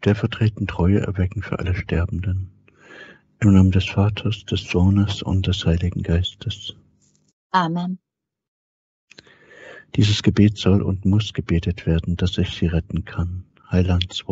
stellvertretend Treue erwecken für alle Sterbenden. Im Namen des Vaters, des Sohnes und des Heiligen Geistes. Amen. Dieses Gebet soll und muss gebetet werden, dass ich sie retten kann. Heilands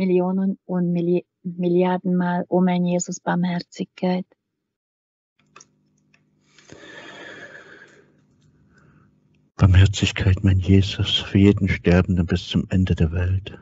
Millionen und Milli Milliarden Mal, o mein Jesus, Barmherzigkeit. Barmherzigkeit, mein Jesus, für jeden Sterbenden bis zum Ende der Welt.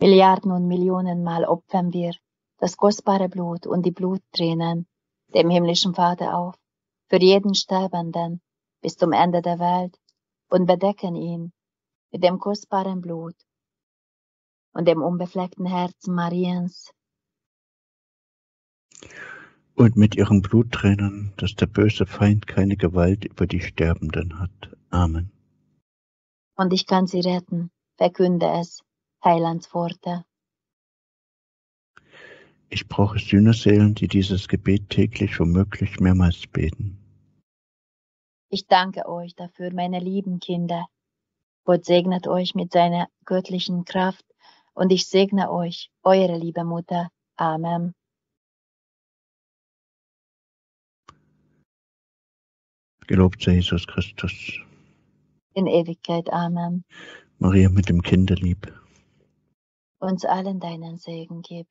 Milliarden und Millionen Mal opfern wir das kostbare Blut und die Bluttränen dem himmlischen Vater auf, für jeden Sterbenden bis zum Ende der Welt und bedecken ihn mit dem kostbaren Blut und dem unbefleckten Herzen Mariens. Und mit ihren Bluttränen, dass der böse Feind keine Gewalt über die Sterbenden hat. Amen. Und ich kann sie retten, verkünde es Heilandsworte. Ich brauche Sühnerseelen, die dieses Gebet täglich womöglich mehrmals beten. Ich danke euch dafür, meine lieben Kinder. Gott segnet euch mit seiner göttlichen Kraft und ich segne euch, eure liebe Mutter. Amen. Gelobt sei Jesus Christus. In Ewigkeit. Amen. Maria mit dem Kinderlieb uns allen deinen Segen gib.